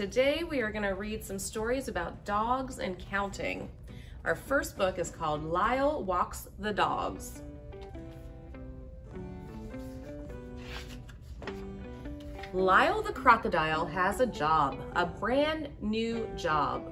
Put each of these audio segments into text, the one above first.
today we are going to read some stories about dogs and counting. Our first book is called Lyle Walks the Dogs. Lyle the crocodile has a job, a brand new job.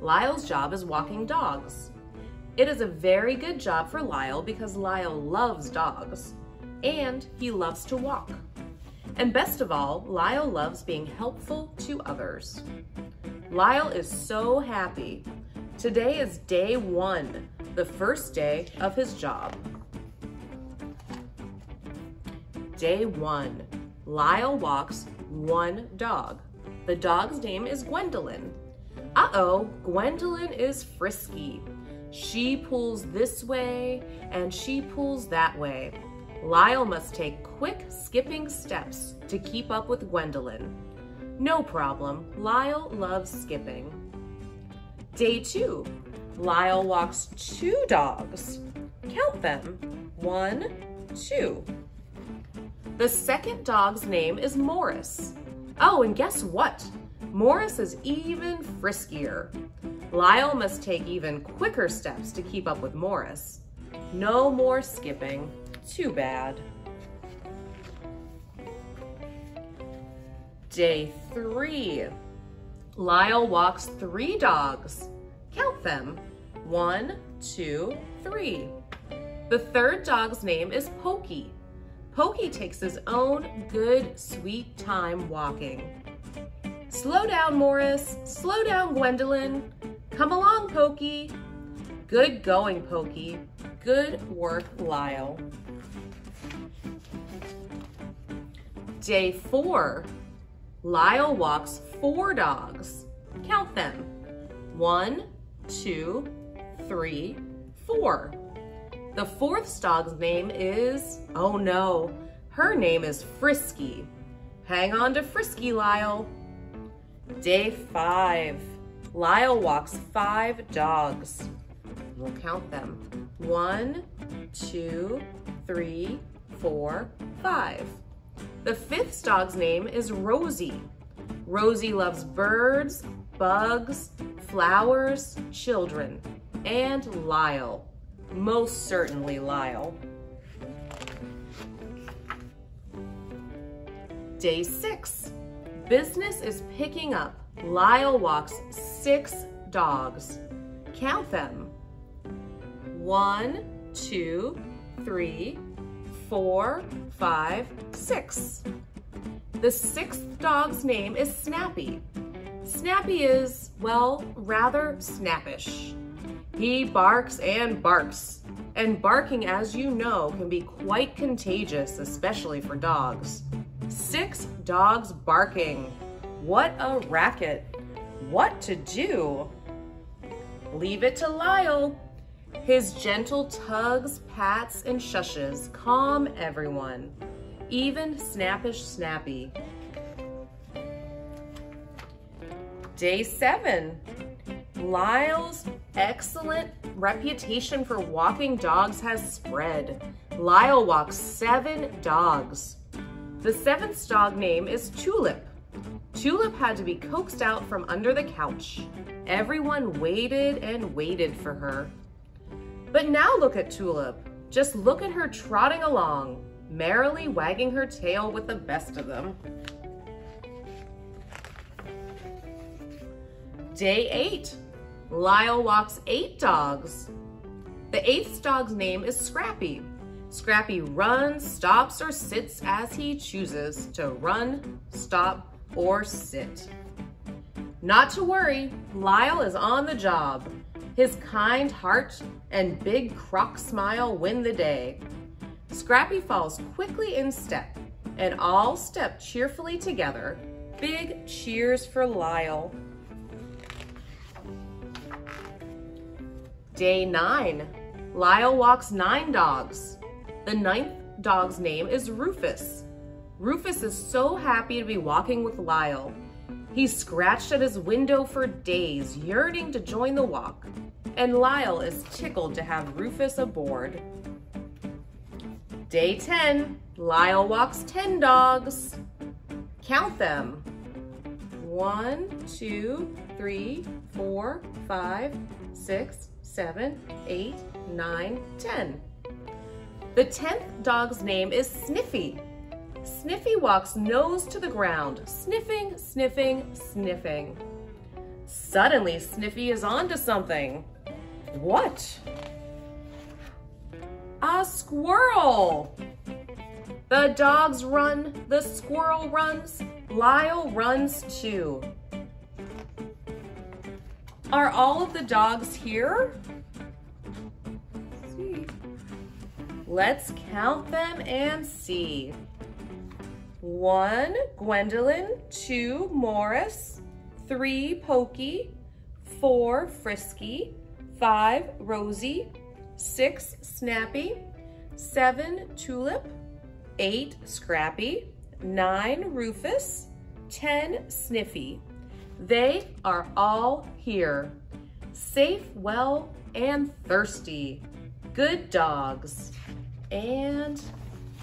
Lyle's job is walking dogs. It is a very good job for Lyle because Lyle loves dogs and he loves to walk. And best of all, Lyle loves being helpful to others. Lyle is so happy. Today is day one, the first day of his job. Day one, Lyle walks one dog. The dog's name is Gwendolyn. Uh-oh, Gwendolyn is frisky. She pulls this way and she pulls that way. Lyle must take quick skipping steps to keep up with Gwendolyn. No problem, Lyle loves skipping. Day two, Lyle walks two dogs. Count them, one, two. The second dog's name is Morris. Oh, and guess what? Morris is even friskier. Lyle must take even quicker steps to keep up with Morris. No more skipping. Too bad. Day three. Lyle walks three dogs. Count them. One, two, three. The third dog's name is Pokey. Pokey takes his own good, sweet time walking. Slow down, Morris. Slow down, Gwendolyn. Come along, Pokey. Good going, Pokey. Good work, Lyle. Day four, Lyle walks four dogs. Count them. One, two, three, four. The fourth dog's name is, oh no, her name is Frisky. Hang on to Frisky, Lyle. Day five, Lyle walks five dogs. We'll count them. One, two, three, four, five. The fifth dog's name is Rosie. Rosie loves birds, bugs, flowers, children, and Lyle. Most certainly Lyle. Day six. Business is picking up. Lyle walks six dogs. Count them. One, two, three, four, five, six. The sixth dog's name is Snappy. Snappy is, well, rather snappish. He barks and barks, and barking, as you know, can be quite contagious, especially for dogs. Six dogs barking. What a racket. What to do? Leave it to Lyle. His gentle tugs, pats, and shushes calm everyone, even Snappish Snappy. Day seven. Lyle's excellent reputation for walking dogs has spread. Lyle walks seven dogs. The seventh dog name is Tulip. Tulip had to be coaxed out from under the couch. Everyone waited and waited for her. But now look at Tulip. Just look at her trotting along, merrily wagging her tail with the best of them. Day eight, Lyle walks eight dogs. The eighth dog's name is Scrappy. Scrappy runs, stops, or sits as he chooses to run, stop, or sit. Not to worry, Lyle is on the job. His kind heart and big croc smile win the day. Scrappy falls quickly in step, and all step cheerfully together. Big cheers for Lyle. Day nine, Lyle walks nine dogs. The ninth dog's name is Rufus. Rufus is so happy to be walking with Lyle. He scratched at his window for days, yearning to join the walk, and Lyle is tickled to have Rufus aboard. Day 10, Lyle walks 10 dogs. Count them. One, two, three, four, five, six, seven, eight, nine, ten. The tenth dog's name is Sniffy. Sniffy walks nose to the ground, sniffing, sniffing, sniffing. Suddenly, Sniffy is onto something. What? A squirrel! The dogs run, the squirrel runs, Lyle runs too. Are all of the dogs here? Let's see. Let's count them and see. One, Gwendolyn, two, Morris, three, Pokey, four, Frisky, five, Rosie, six, Snappy, seven, Tulip, eight, Scrappy, nine, Rufus, 10, Sniffy. They are all here, safe, well, and thirsty. Good dogs. And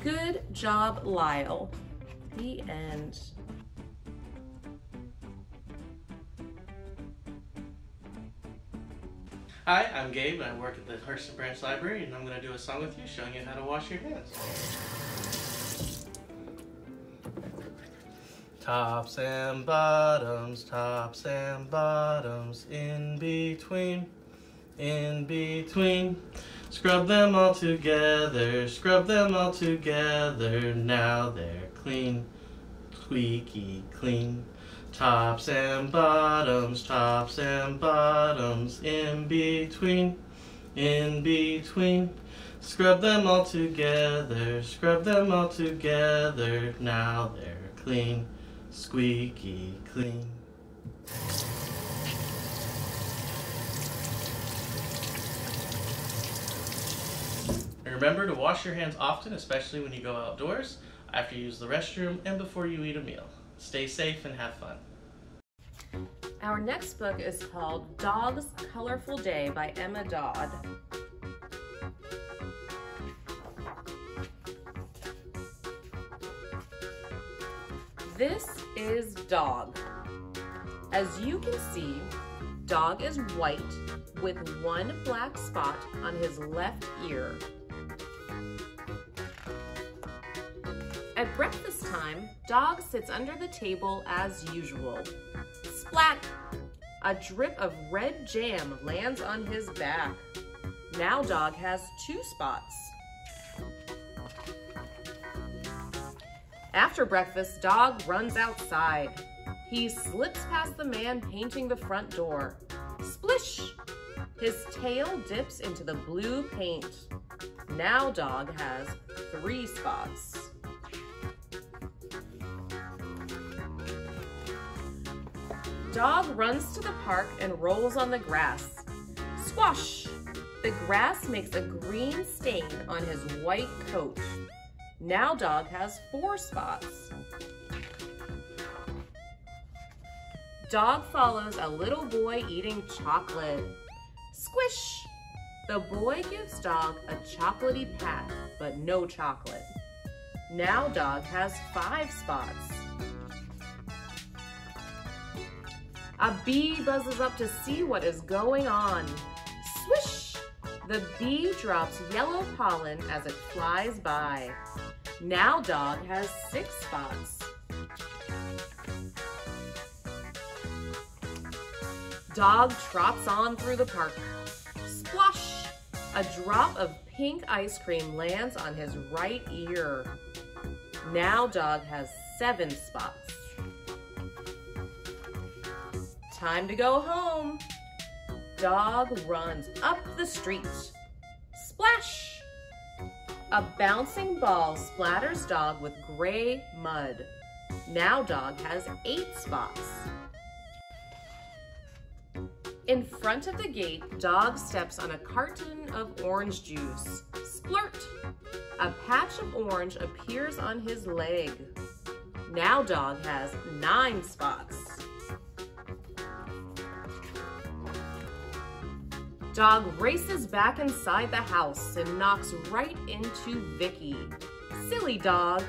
good job, Lyle. The end. Hi, I'm Gabe I work at the Hurston Branch Library and I'm going to do a song with you showing you how to wash your hands. Tops and bottoms, tops and bottoms, in between, in between. Scrub them all together, scrub them all together, now they're clean, squeaky clean. Tops and bottoms, tops and bottoms, in between, in between. Scrub them all together, scrub them all together, now they're clean, squeaky clean. And remember to wash your hands often, especially when you go outdoors, after you use the restroom, and before you eat a meal. Stay safe and have fun. Our next book is called Dog's Colorful Day by Emma Dodd. This is Dog. As you can see, Dog is white with one black spot on his left ear. At breakfast time, Dog sits under the table as usual. Splat! A drip of red jam lands on his back. Now Dog has two spots. After breakfast, Dog runs outside. He slips past the man painting the front door. Splish! His tail dips into the blue paint. Now Dog has three spots. Dog runs to the park and rolls on the grass. Squash! The grass makes a green stain on his white coat. Now Dog has four spots. Dog follows a little boy eating chocolate. Squish! The boy gives Dog a chocolatey pat, but no chocolate. Now Dog has five spots. A bee buzzes up to see what is going on. Swish! The bee drops yellow pollen as it flies by. Now Dog has six spots. Dog trots on through the park. Splosh! A drop of pink ice cream lands on his right ear. Now Dog has seven spots. Time to go home. Dog runs up the street. Splash! A bouncing ball splatters Dog with gray mud. Now Dog has eight spots. In front of the gate, Dog steps on a carton of orange juice. Splurt! A patch of orange appears on his leg. Now Dog has nine spots. Dog races back inside the house and knocks right into Vicky. Silly dog.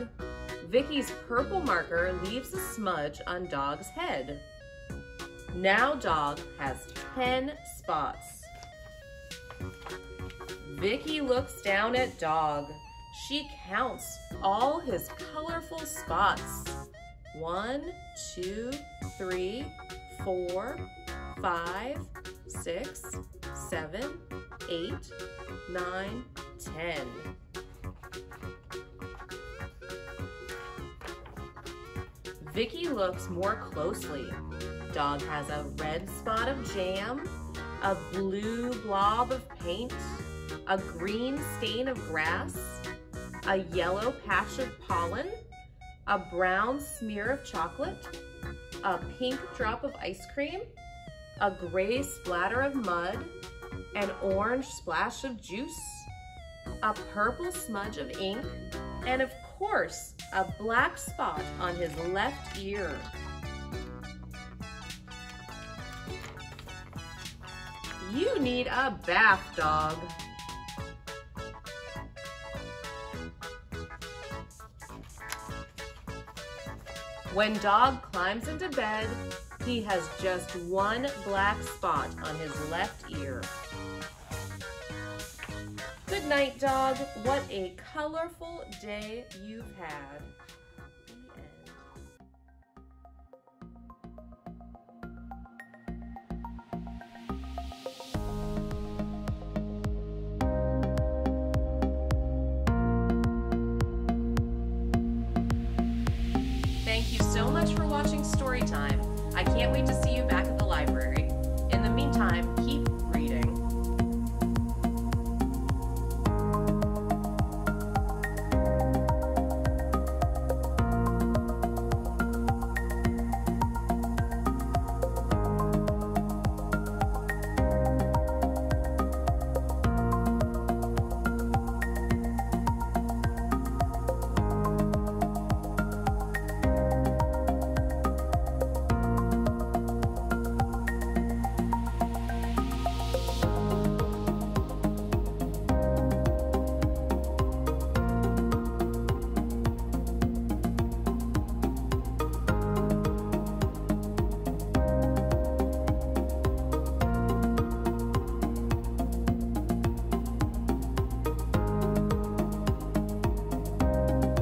Vicky's purple marker leaves a smudge on Dog's head. Now dog has 10 spots. Vicky looks down at dog. She counts all his colorful spots. One, two, three, four, five, six, seven, eight, nine, ten. Vicky looks more closely. Dog has a red spot of jam, a blue blob of paint, a green stain of grass, a yellow patch of pollen, a brown smear of chocolate, a pink drop of ice cream, a gray splatter of mud, an orange splash of juice, a purple smudge of ink, and of course, a black spot on his left ear. You need a bath, dog. When dog climbs into bed, he has just one black spot on his left ear. Good night, dog. What a colorful day you've had. Wait to see you